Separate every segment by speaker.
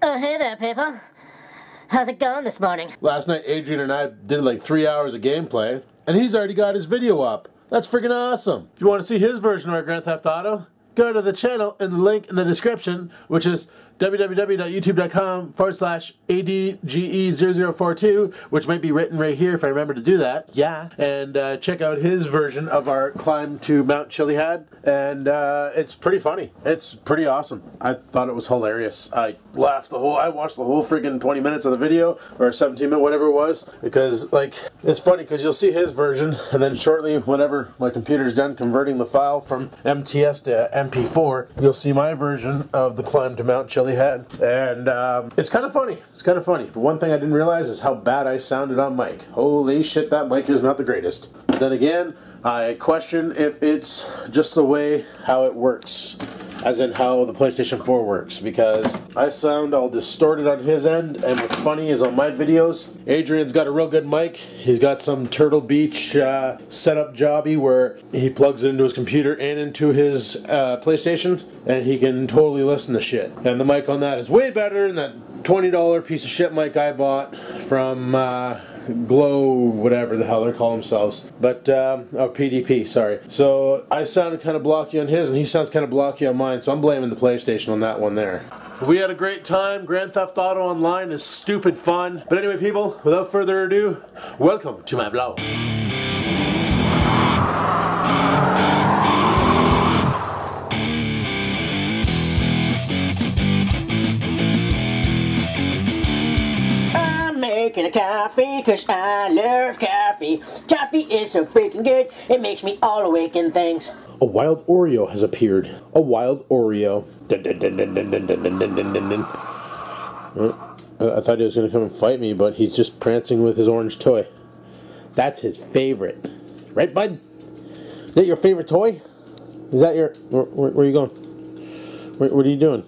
Speaker 1: Oh, hey there, people. How's it going this morning?
Speaker 2: Last night, Adrian and I did like three hours of gameplay, and he's already got his video up. That's freaking awesome. If you want to see his version of our Grand Theft Auto, go to the channel in the link in the description, which is www.youtube.com forward slash ADGE0042, which might be written right here if I remember to do that. Yeah. And uh, check out his version of our climb to Mount Chiliad. And uh, it's pretty funny. It's pretty awesome. I thought it was hilarious. I laughed the whole, I watched the whole freaking 20 minutes of the video, or 17 minute, whatever it was, because, like, it's funny because you'll see his version, and then shortly, whenever my computer's done converting the file from MTS to MP4, you'll see my version of the climb to Mount Chiliad had. And um, it's kind of funny. It's kind of funny. But one thing I didn't realize is how bad I sounded on mic. Holy shit, that mic is not the greatest. But Then again, I question if it's just the way how it works as in how the PlayStation 4 works because I sound all distorted on his end and what's funny is on my videos Adrian's got a real good mic. He's got some Turtle Beach uh, setup jobby where he plugs it into his computer and into his uh, PlayStation and he can totally listen to shit. And the mic on that is way better than that $20 piece of shit mic I bought from uh, Glow, whatever the hell they call themselves. But, um, oh, PDP, sorry. So I sounded kind of blocky on his, and he sounds kind of blocky on mine, so I'm blaming the PlayStation on that one there. We had a great time. Grand Theft Auto Online is stupid fun. But anyway, people, without further ado, welcome to my vlog.
Speaker 1: Making a coffee cause I love coffee. Coffee is so freaking good, it makes me all awake and things.
Speaker 2: A wild Oreo has appeared. A wild Oreo. I thought he was going to come and fight me, but he's just prancing with his orange toy. That's his favorite. Right, bud? Is that your favorite toy? Is that your... Where, where, where are you going? Where, what are you doing?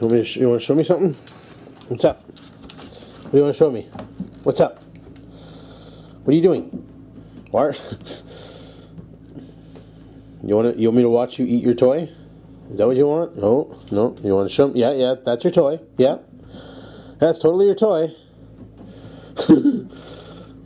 Speaker 2: You want, to you want to show me something? What's up? What do you want to show me? What's up? What are you doing? What? you want to, you want me to watch you eat your toy? Is that what you want? No, no. You want to show me? Yeah, yeah. That's your toy. Yeah, that's totally your toy.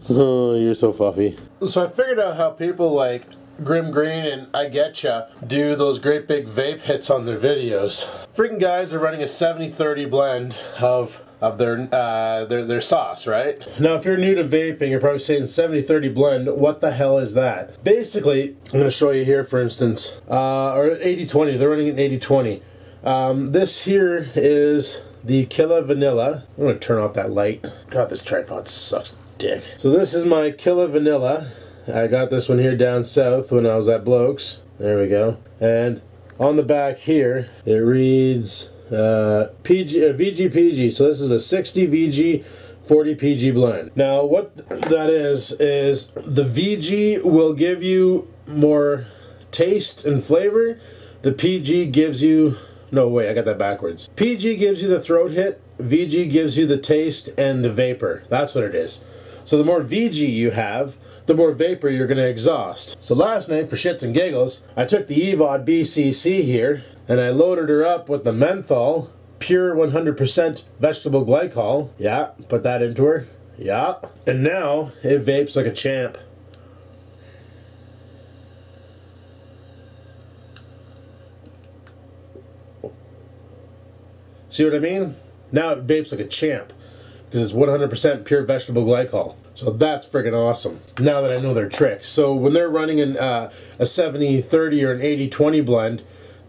Speaker 2: oh, you're so fluffy. So I figured out how people like GrimmGreen and I Getcha do those great big vape hits on their videos. Freaking guys are running a 70-30 blend of of their uh, their their sauce, right? Now, if you're new to vaping, you're probably saying 70-30 blend. What the hell is that? Basically, I'm going to show you here, for instance, uh, or 80-20. They're running an 80-20. Um, this here is the Killa Vanilla. I'm going to turn off that light. God, this tripod sucks dick. So this is my Killa Vanilla. I got this one here down south when I was at Blokes. There we go. And on the back here, it reads uh, PG, uh, VGPG. So this is a 60 VG 40 PG blend. Now what that is, is the VG will give you more taste and flavor. The PG gives you, no way, I got that backwards. PG gives you the throat hit, VG gives you the taste and the vapor. That's what it is. So the more VG you have, the more vapor you're going to exhaust. So last night, for shits and giggles, I took the EVOD BCC here, and I loaded her up with the menthol, pure 100% vegetable glycol. Yeah, put that into her. Yeah. And now, it vapes like a champ. See what I mean? Now it vapes like a champ because it's 100% pure vegetable glycol. So that's friggin' awesome. Now that I know their trick. So when they're running an, uh, a 70-30 or an 80-20 blend,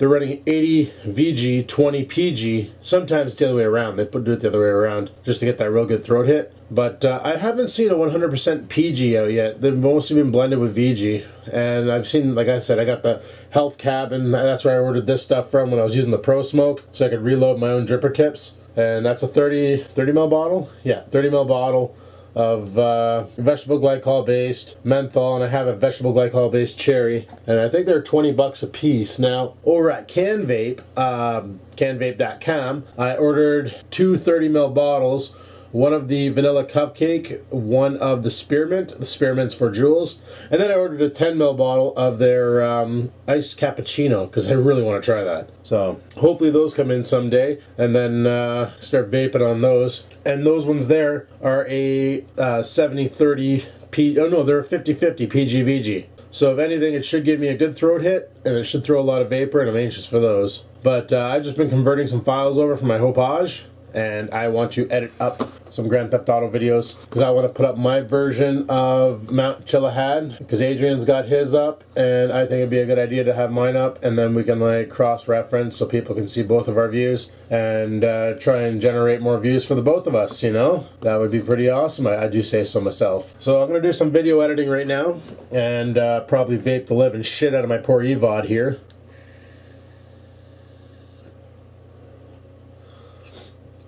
Speaker 2: they're running 80 VG, 20 PG. Sometimes the other way around. They put do it the other way around just to get that real good throat hit. But uh, I haven't seen a 100% PG out yet. They've mostly been blended with VG. And I've seen, like I said, I got the Health Cabin. That's where I ordered this stuff from when I was using the Pro Smoke. So I could reload my own dripper tips. And that's a 30, 30 ml bottle? Yeah, 30 ml bottle of uh, vegetable glycol based menthol and I have a vegetable glycol based cherry and I think they're 20 bucks a piece. Now over at CanVape um, canvape.com I ordered two 30 ml bottles one of the vanilla cupcake, one of the spearmint, the spearmints for Jules, and then I ordered a 10 ml bottle of their um, iced cappuccino because I really want to try that. So hopefully those come in someday, and then uh, start vaping on those. And those ones there are a uh, 70 30 P. Oh no, they're a 50 50 PGVG. So if anything, it should give me a good throat hit, and it should throw a lot of vapor, and I'm anxious for those. But uh, I've just been converting some files over from my Hauppauge, and I want to edit up some Grand Theft Auto videos because I want to put up my version of Mount Chilahad because Adrian's got his up and I think it'd be a good idea to have mine up and then we can like cross-reference so people can see both of our views and uh, try and generate more views for the both of us, you know? That would be pretty awesome. I, I do say so myself. So I'm going to do some video editing right now and uh, probably vape the living shit out of my poor EVOD here.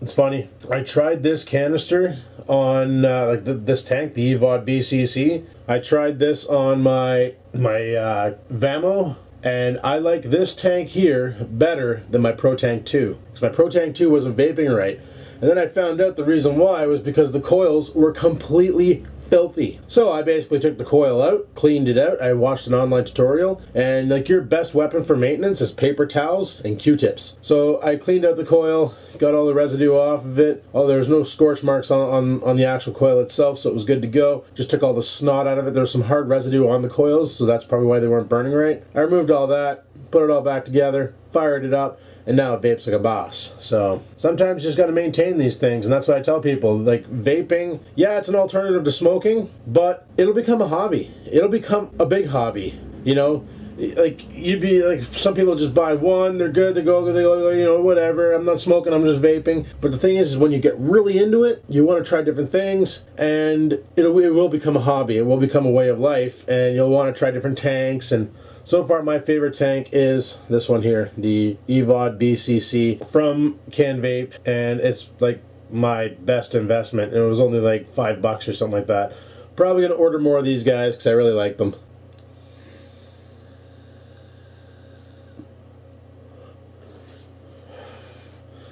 Speaker 2: It's funny. I tried this canister on uh, like this tank, the Evod BCC. I tried this on my my uh, Vamo, and I like this tank here better than my Pro Tank 2 because my Pro Tank 2 wasn't vaping right. And then I found out the reason why was because the coils were completely filthy. So I basically took the coil out, cleaned it out, I watched an online tutorial, and like your best weapon for maintenance is paper towels and Q-tips. So I cleaned out the coil, got all the residue off of it. Oh, there was no scorch marks on, on, on the actual coil itself, so it was good to go. Just took all the snot out of it. There was some hard residue on the coils, so that's probably why they weren't burning right. I removed all that, put it all back together, fired it up, and now it vapes like a boss. So sometimes you just got to maintain these things, and that's why I tell people like vaping. Yeah, it's an alternative to smoking, but it'll become a hobby. It'll become a big hobby. You know, like you'd be like some people just buy one, they're good, they go, they go, you know, whatever. I'm not smoking, I'm just vaping. But the thing is, is when you get really into it, you want to try different things, and it'll it will become a hobby. It will become a way of life, and you'll want to try different tanks and so far, my favorite tank is this one here, the EVOD BCC from CanVape, and it's like my best investment, and it was only like five bucks or something like that. Probably gonna order more of these guys because I really like them.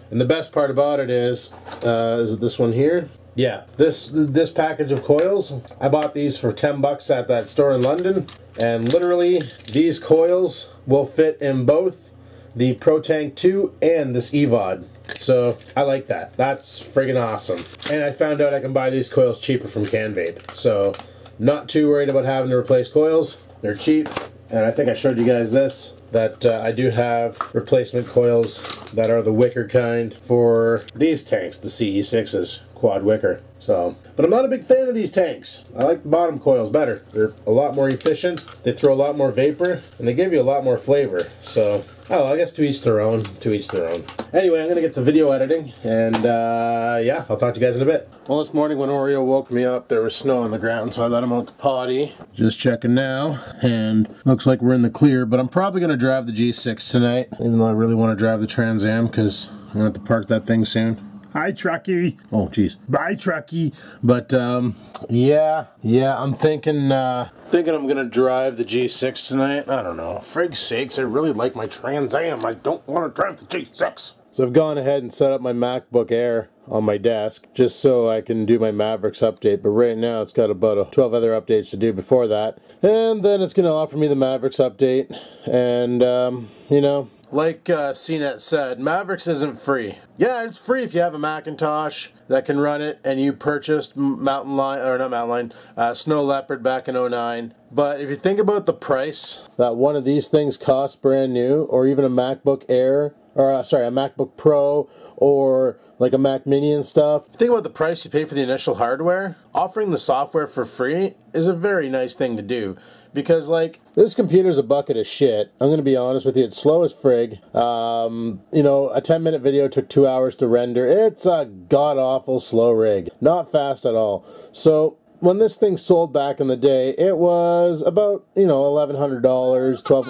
Speaker 2: And the best part about it is, uh, is this one here? Yeah, this this package of coils, I bought these for 10 bucks at that store in London. And literally, these coils will fit in both the Pro Tank 2 and this EVOD. So I like that. That's friggin' awesome. And I found out I can buy these coils cheaper from CanVape. So not too worried about having to replace coils. They're cheap. And I think I showed you guys this, that uh, I do have replacement coils that are the wicker kind for these tanks, the CE6s, quad wicker. So, but I'm not a big fan of these tanks. I like the bottom coils better. They're a lot more efficient. They throw a lot more vapor, and they give you a lot more flavor. So, oh, I guess to each their own. To each their own. Anyway, I'm gonna get to video editing, and uh, yeah, I'll talk to you guys in a bit. Well, this morning when Oreo woke me up, there was snow on the ground, so I let him out to potty. Just checking now, and looks like we're in the clear. But I'm probably gonna drive the G6 tonight, even though I really want to drive the Trans Am because I'm gonna have to park that thing soon. Hi, Trucky. Oh, jeez. Bye, Trucky. But um, yeah, yeah. I'm thinking, uh, thinking I'm gonna drive the G6 tonight. I don't know. Frig's sakes, I really like my Trans Am. I don't want to drive the G6. So I've gone ahead and set up my MacBook Air on my desk just so I can do my Mavericks update. But right now it's got about 12 other updates to do before that. And then it's going to offer me the Mavericks update. And, um, you know, like uh, CNET said, Mavericks isn't free. Yeah, it's free if you have a Macintosh that can run it and you purchased Mountain Lion, or not Mountain Lion, uh, Snow Leopard back in 09. But if you think about the price that one of these things costs brand new, or even a MacBook Air, or uh, sorry, a MacBook Pro, or like a Mac Mini and stuff. Think about the price you pay for the initial hardware. Offering the software for free is a very nice thing to do because like this computer's a bucket of shit. I'm gonna be honest with you. It's slow as frig. Um, you know, a 10 minute video took two hours to render. It's a god awful slow rig. Not fast at all. So when this thing sold back in the day, it was about you know eleven hundred dollars, twelve.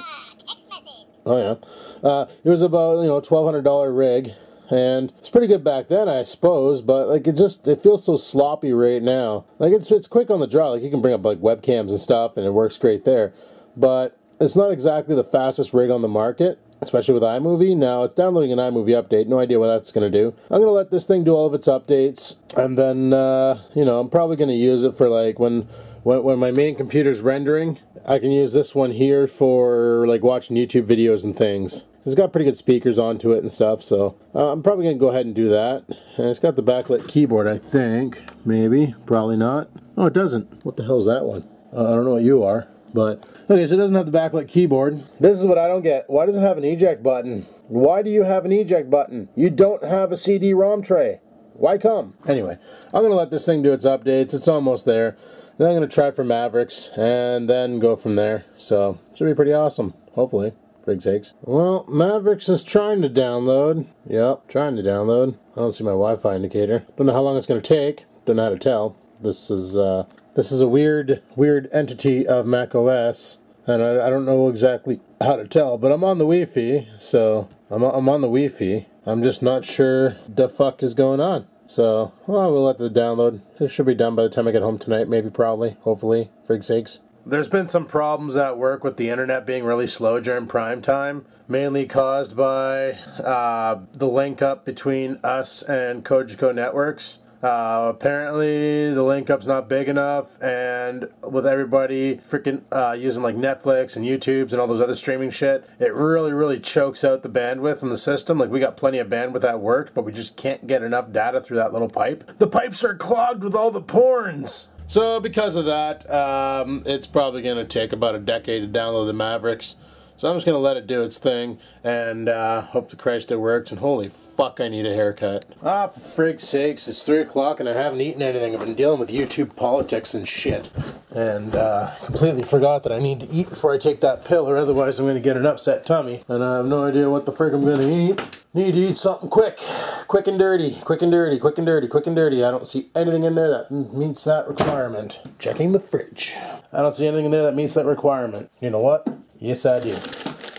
Speaker 2: Oh yeah, uh, it was about you know twelve hundred dollar rig and it's pretty good back then, I suppose. But like it just it feels so sloppy right now. Like it's it's quick on the draw. Like you can bring up like webcams and stuff, and it works great there. But it's not exactly the fastest rig on the market. especially with iMovie. Now it's downloading an iMovie update. No idea what that's going to do. I'm going to let this thing do all of its updates, and then uh, you know I'm probably going to use it for like when when when my main computer's rendering. I can use this one here for like watching YouTube videos and things. It's got pretty good speakers onto it and stuff, so uh, I'm probably going to go ahead and do that. And it's got the backlit keyboard, I think. Maybe. Probably not. Oh, it doesn't. What the hell's that one? Uh, I don't know what you are, but... Okay, so it doesn't have the backlit keyboard. This is what I don't get. Why does it have an eject button? Why do you have an eject button? You don't have a CD-ROM tray. Why come? Anyway, I'm going to let this thing do its updates. It's almost there. Then I'm going to try for Mavericks and then go from there. So, should be pretty awesome, hopefully frig sakes. Well, Mavericks is trying to download. Yep, trying to download. I don't see my Wi-Fi indicator. Don't know how long it's going to take. Don't know how to tell. This is uh, this is a weird, weird entity of Mac OS, and I, I don't know exactly how to tell. But I'm on the Wi-Fi, so I'm I'm on the Wi-Fi. I'm just not sure the fuck is going on. So, well, we'll let the download. It should be done by the time I get home tonight, maybe, probably, hopefully, frig sakes. There's been some problems at work with the internet being really slow during prime time, mainly caused by uh, the link up between us and Cogeco Networks. Uh, apparently, the link up's not big enough, and with everybody freaking uh, using like Netflix and YouTube's and all those other streaming shit, it really, really chokes out the bandwidth in the system. Like, we got plenty of bandwidth at work, but we just can't get enough data through that little pipe. The pipes are clogged with all the porns! So because of that, um, it's probably going to take about a decade to download the Mavericks. So I'm just going to let it do its thing and uh, hope to Christ it works. And holy fuck, I need a haircut. Ah, for frig's sakes, it's 3 o'clock and I haven't eaten anything. I've been dealing with YouTube politics and shit. And uh, completely forgot that I need to eat before I take that pill or otherwise I'm going to get an upset tummy. And I have no idea what the frig I'm going to eat. Need to eat something quick. Quick and dirty. Quick and dirty. Quick and dirty. Quick and dirty. I don't see anything in there that meets that requirement. Checking the fridge. I don't see anything in there that meets that requirement. You know what? Yes, I do.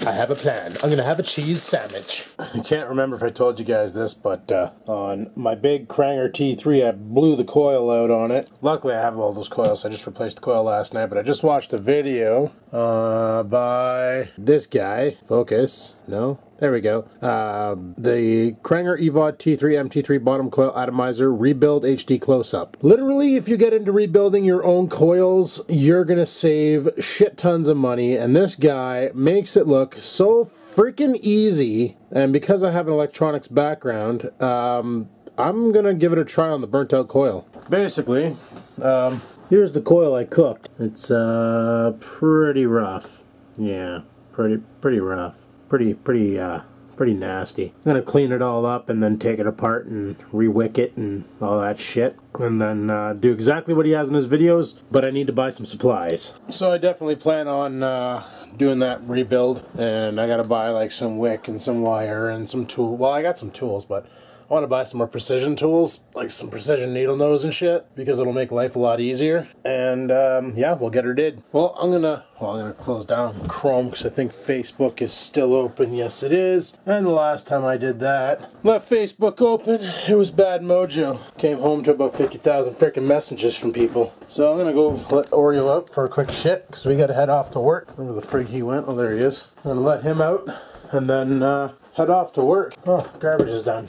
Speaker 2: I have a plan. I'm gonna have a cheese sandwich. I can't remember if I told you guys this, but uh, on my big Kanger T3, I blew the coil out on it. Luckily, I have all those coils. I just replaced the coil last night, but I just watched a video uh, by this guy. Focus. No? There we go. Uh, the Kanger EVOD T3 MT3 bottom coil atomizer rebuild HD close-up. Literally, if you get into rebuilding your own coils, you're gonna save shit tons of money, and this guy makes it look so freaking easy. And because I have an electronics background, um, I'm gonna give it a try on the burnt out coil. Basically, um, here's the coil I cooked. It's uh, pretty rough. Yeah, pretty pretty rough pretty pretty uh, pretty nasty. I'm gonna clean it all up and then take it apart and rewick it and all that shit. And then uh, do exactly what he has in his videos, but I need to buy some supplies. So I definitely plan on uh, doing that rebuild, and I gotta buy like some wick and some wire and some tool. Well, I got some tools, but I want to buy some more precision tools, like some precision needle nose and shit, because it'll make life a lot easier. And um, yeah, we'll get her did. Well, I'm gonna well, I'm gonna close down Chrome because I think Facebook is still open. Yes, it is. And the last time I did that, left Facebook open, it was bad mojo. Came home to about 50,000 freaking messages from people. So I'm gonna go let Oreo out for a quick shit because we gotta head off to work. Where the frig he went? Oh, there he is. I'm gonna let him out and then uh, head off to work. Oh, garbage is done.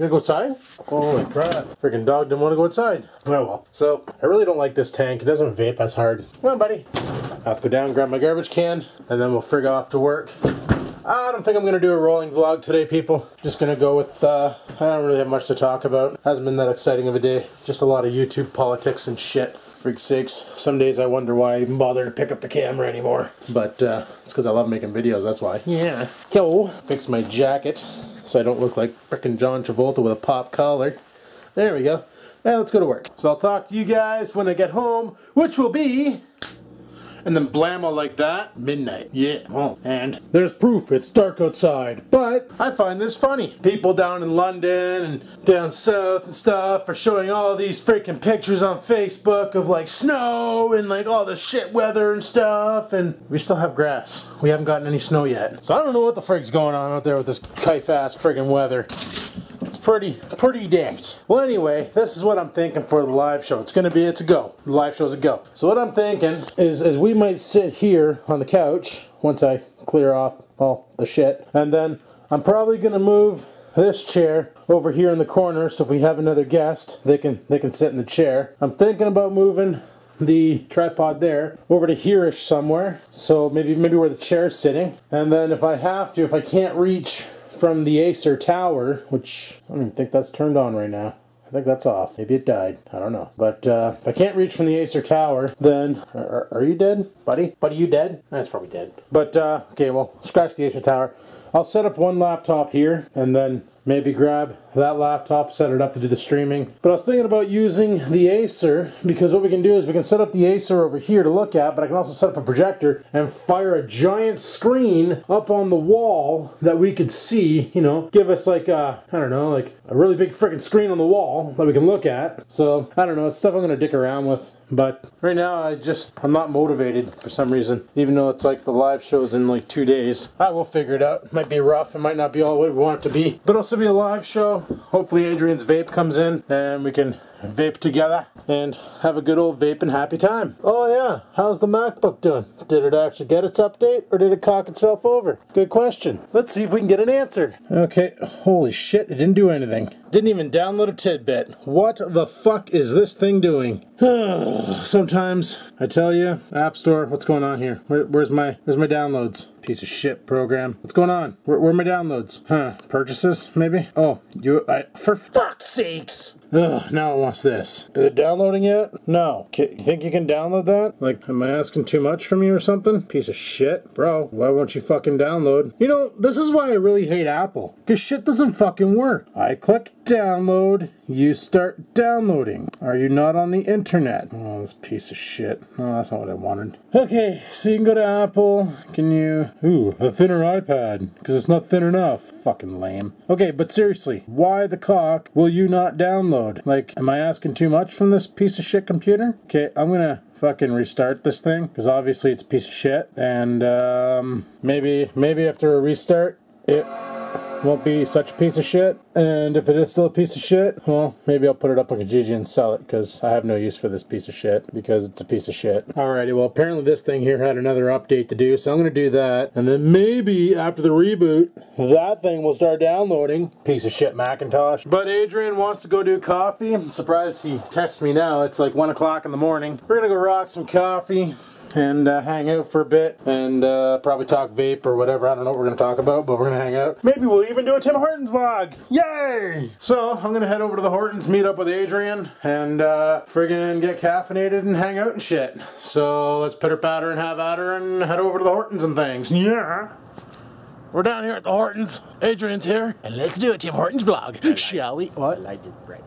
Speaker 2: You gonna go outside? Holy crap. Freaking dog didn't want to go outside. Oh well. So, I really don't like this tank. It doesn't vape as hard. Come on, buddy. I have to go down, grab my garbage can, and then we'll frig off to work. I don't think I'm going to do a rolling vlog today, people. Just going to go with, uh, I don't really have much to talk about. Hasn't been that exciting of a day. Just a lot of YouTube politics and shit. Freak sakes. Some days I wonder why I even bother to pick up the camera anymore. But, uh, it's because I love making videos, that's why. Yeah. Yo. Fix my jacket so I don't look like frickin' John Travolta with a pop collar. There we go. Now let's go to work. So I'll talk to you guys when I get home, which will be and then blammo like that, midnight. Yeah. Oh, and there's proof it's dark outside. But I find this funny. People down in London and down south and stuff are showing all these freaking pictures on Facebook of like snow and like all the shit weather and stuff, and we still have grass. We haven't gotten any snow yet. So I don't know what the frig's going on out there with this kite ass friggin' weather pretty, pretty dicked. Well, anyway, this is what I'm thinking for the live show. It's gonna be, it's a go. The live show's a go. So what I'm thinking is, is we might sit here on the couch once I clear off all the shit. And then I'm probably gonna move this chair over here in the corner so if we have another guest they can they can sit in the chair i'm thinking about moving the tripod there over to hereish somewhere so maybe maybe where the chair's sitting and then if i have to if i can't reach from the acer tower which i don't even think that's turned on right now I think that's off. Maybe it died. I don't know. But uh, if I can't reach from the Acer Tower, then are, are you dead, buddy? Buddy, you dead? That's probably dead. But uh, okay, well, scratch the Acer Tower. I'll set up one laptop here, and then maybe grab that laptop, set it up to do the streaming. But I was thinking about using the Acer because what we can do is we can set up the Acer over here to look at, but I can also set up a projector and fire a giant screen up on the wall that we could see, you know, give us like a, I don't know, like a really big freaking screen on the wall that we can look at. So, I don't know, it's stuff I'm to dick around with. But right now, I just, I'm not motivated for some reason, even though it's like the live show's in like two days. I will figure it out. It might be rough, it might not be all what we want it to be, but also be a live show. Hopefully, Adrian's vape comes in and we can vape together and have a good old vape and happy time. Oh yeah, how's the MacBook doing? Did it actually get its update or did it cock itself over? Good question. Let's see if we can get an answer. Okay, holy shit, it didn't do anything. Didn't even download a tidbit. What the fuck is this thing doing? Sometimes I tell you, App Store, what's going on here? Where, where's my where's my downloads? Piece of shit program. What's going on? Where, where are my downloads? Huh? Purchases? Maybe? Oh, you. I, for fuck's sakes! Ugh, now it wants this. Is it downloading yet? No. You think you can download that? Like, am I asking too much from you or something? Piece of shit. Bro, why won't you fucking download? You know, this is why I really hate Apple. Because shit doesn't fucking work. I click download, you start downloading. Are you not on the internet? Oh, this piece of shit. No, that's not what I wanted. Okay, so you can go to Apple. Can you. Ooh, a thinner iPad. Because it's not thin enough. Fucking lame. Okay, but seriously, why the cock will you not download? Like, am I asking too much from this piece of shit computer? Okay, I'm gonna fucking restart this thing because obviously it's a piece of shit and um, maybe maybe after a restart it won't be such a piece of shit. And if it is still a piece of shit, well, maybe I'll put it up on Kijiji and sell it because I have no use for this piece of shit because it's a piece of shit. Alrighty, well, apparently this thing here had another update to do, so I'm going to do that. And then maybe after the reboot, that thing will start downloading. Piece of shit Macintosh. But Adrian wants to go do coffee. I'm surprised he texts me now. It's like 1 o'clock in the morning. We're going to go rock some coffee and uh, hang out for a bit and uh, probably talk vape or whatever. I don't know what we're going to talk about, but we're going to hang out. Maybe we'll even do a Tim Hortons vlog. Yay! So I'm going to head over to the Hortons, meet up with Adrian, and uh, friggin' get caffeinated and hang out and shit. So let's pitter patter and have at her and head over to the Hortons and things. Yeah. We're down here at the Hortons. Adrian's here, and let's do a Tim Hortons vlog, shall we? What?
Speaker 3: light is bright.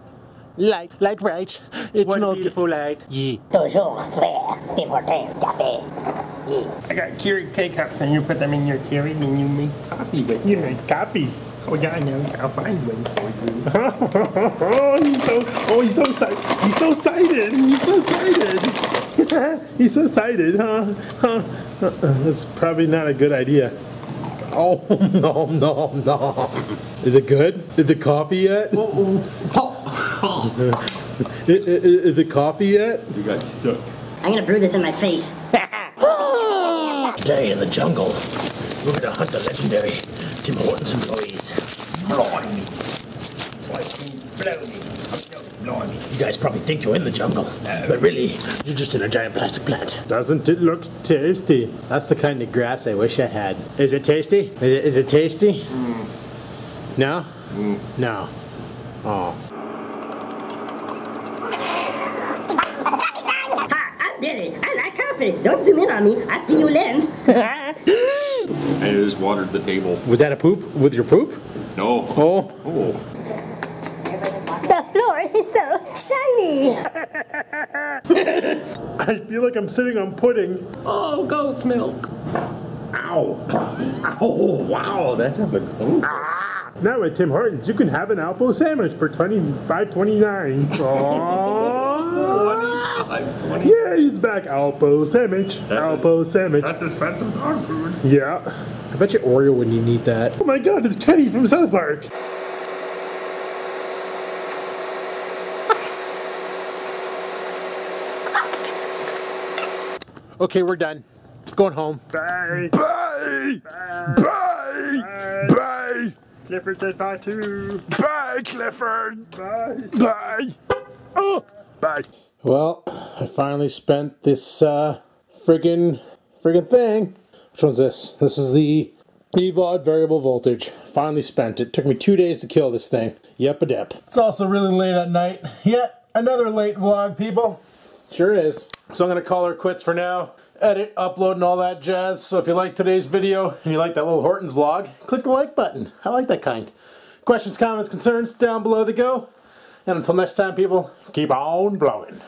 Speaker 2: Light, light, right. It's
Speaker 3: What
Speaker 2: not
Speaker 3: beautiful light.
Speaker 2: Yeah.
Speaker 1: Toujours frais, Tim café. Yeah.
Speaker 3: I got Keurig K-cups and you put them in your Keurig and you make coffee with
Speaker 4: You make coffee.
Speaker 3: Oh yeah, I know. I'll find one for you.
Speaker 4: oh, he's so, oh, he's so excited. He's so excited. He's so excited. he's so excited, huh? huh? Uh-uh, That's probably not a good idea. Oh, no, no, no. Is it good? Is the coffee yet? I- I- I- Is it coffee yet?
Speaker 3: You got stuck.
Speaker 1: I'm gonna brew this in my face.
Speaker 5: Today in the jungle, we're gonna hunt the legendary Tim Hortons employees.
Speaker 3: Blimey. Why can you blow me? Blimey.
Speaker 5: You guys probably think you're in the jungle, but really, you're just in a giant plastic plant.
Speaker 4: Doesn't it look tasty?
Speaker 2: That's the kind of grass I wish I had. Is it tasty? Is it, is it tasty? Hmm. No? Hmm. No. Oh.
Speaker 1: Hi, I'm Billy. I like coffee. Don't zoom in on me. I see you lens.
Speaker 6: I just watered the table.
Speaker 2: Was that a poop? With your poop?
Speaker 6: No.
Speaker 2: Oh.
Speaker 6: Oh.
Speaker 7: The floor is so shiny.
Speaker 4: I feel like I'm sitting on pudding.
Speaker 3: Oh, goat's milk.
Speaker 4: Ow.
Speaker 3: Oh, wow. That's a good thing.
Speaker 4: Now at Tim Hortons, you can have an Alpo sandwich for twenty five twenty nine. Yeah, he's back. Alpo sandwich. Alpo sandwich.
Speaker 3: That's expensive dog food.
Speaker 4: Yeah.
Speaker 2: I bet you Oreo wouldn't even eat that.
Speaker 4: Oh my god, it's Kenny from South Park.
Speaker 2: Okay, we're done. Going home.
Speaker 4: Bye.
Speaker 2: Bye. Bye. Bye. Bye.
Speaker 3: Clifford says bye too.
Speaker 2: Bye, Clifford.
Speaker 3: Bye.
Speaker 2: Bye. Oh, bye. Well, I finally spent this uh, friggin' friggin' thing. Which one's this? This is the EVOD variable voltage. Finally spent it. Took me two days to kill this thing. Yep a dip. It's also really late at night. Yet another late vlog, people. Sure is. So I'm gonna call her quits for now. Edit, upload, and all that jazz. So if you like today's video and you like that little Hortons vlog, click the like button. I like that kind. Questions, comments, concerns, down below the go. And until next time, people, keep on blowing.